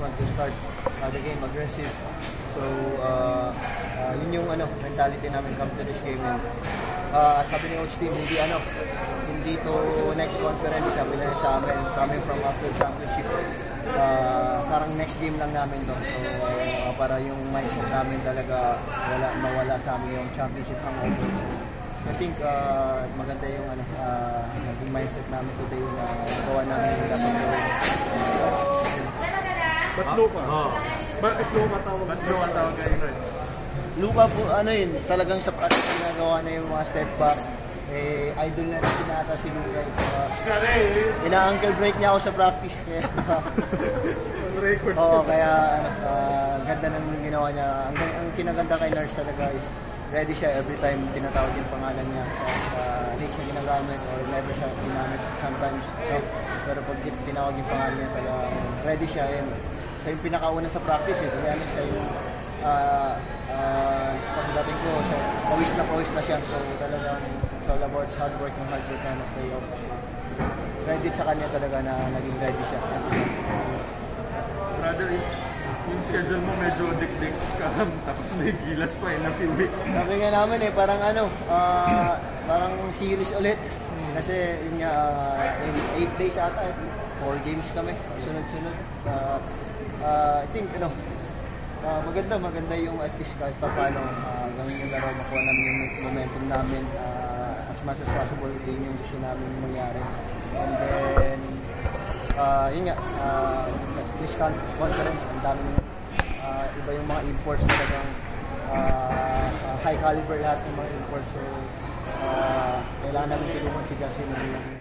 one to start uh, the game aggressive. So, uh, uh, yun yung ano, mentality namin come to this game. And, uh, sabi ni Coach Team, hindi ano, hindi to next conference, sabi na sa amin, coming from after championship. Uh, parang next game lang namin to. So, uh, para yung mindset namin talaga wala mawala sa amin yung championship hangover. I think uh, maganda yung ano, uh, naging mindset namin today na gawa namin yung dapat. Ba't lupa? Oo. Bakit lupa tawag? Ba't lupa tawag kayo? Lupa po, ano yun, talagang sa practice ginagawa na yung mga step back. Eh, idol na rin sinata si Luka. Uh, Kare, ina-ankle break niya ako sa practice. on record. Oo, kaya uh, ganda ng ginawa niya. Ang, ang kinaganda kay Nurse talaga is ready siya every time tinatawag yung pangalan niya. Kahit uh, late na ginagamit or never siya ginamit sometimes. No? Pero pag tinawag yung pangalan niya, talaga ready siya. And siya yung pinakauna sa practice eh. Kaya siya yung uh, uh, pagdating ko, siya, pawis na pawis na siya. So talagang it's all about hard work and hard work na pay off. Credit sa kanya talaga na naging ready siya. Brother, yung schedule mo medyo dik-dik ka. Tapos may gilas pa in a few weeks. Sabi nga namin eh, parang ano, ah, parang series ulit. Kasi yun nga, ah, in 8 days ata, 4 games kami, sunod-sunod. Ah, ah, I think, ano, ah, maganda, maganda yung at least kahit pa paano, uh, ganun yung laro, makuha namin yung momentum namin. ah, as much as possible, yun yung gusto namin mangyari. And then, ah, yun nga, uh, this con- conference, ang daming ah, iba yung mga imports talagang ah, ah, high caliber lahat ng mga imports. So, ah, kailangan namin tulungan si Justin.